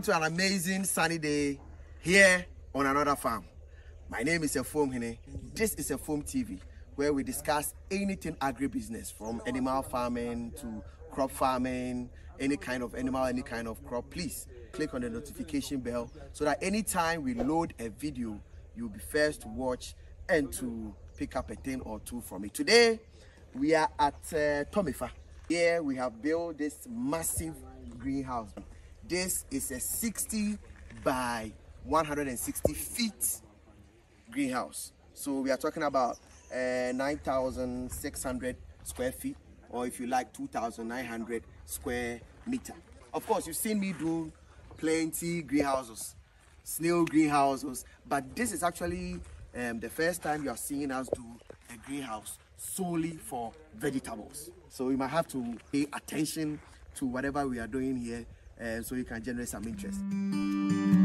to an amazing sunny day here on another farm. My name is Afuomhene. This is Afuom TV, where we discuss anything agribusiness from animal farming to crop farming, any kind of animal, any kind of crop. Please click on the notification bell so that anytime we load a video, you'll be first to watch and to pick up a thing or two from it. Today, we are at uh, Tomifa. Here we have built this massive greenhouse. This is a 60 by 160 feet greenhouse. So we are talking about uh, 9,600 square feet, or if you like, 2,900 square meter. Of course, you've seen me do plenty greenhouses, snail greenhouses, but this is actually um, the first time you are seeing us do a greenhouse solely for vegetables. So you might have to pay attention to whatever we are doing here uh, so you can generate some interest.